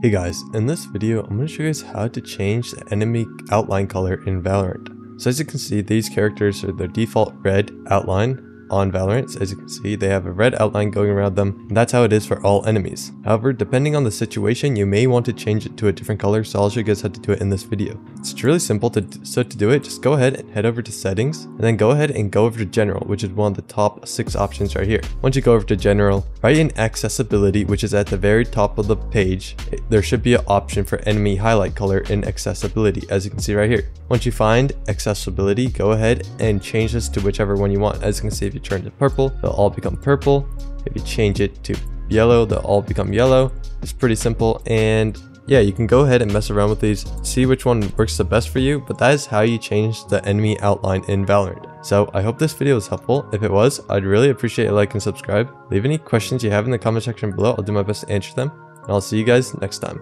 Hey guys, in this video I'm going to show you guys how to change the enemy outline color in Valorant. So as you can see these characters are their default red outline on Valorant. As you can see, they have a red outline going around them, and that's how it is for all enemies. However, depending on the situation, you may want to change it to a different color, so I'll show you guys how to do it in this video. It's really simple, to so to do it, just go ahead and head over to settings, and then go ahead and go over to general, which is one of the top six options right here. Once you go over to general, right in accessibility, which is at the very top of the page, there should be an option for enemy highlight color in accessibility, as you can see right here. Once you find accessibility, go ahead and change this to whichever one you want. As you can see, if turn to purple, they'll all become purple. If you change it to yellow, they'll all become yellow. It's pretty simple and yeah, you can go ahead and mess around with these, see which one works the best for you, but that is how you change the enemy outline in Valorant. So I hope this video was helpful. If it was, I'd really appreciate a like and subscribe. Leave any questions you have in the comment section below. I'll do my best to answer them. And I'll see you guys next time.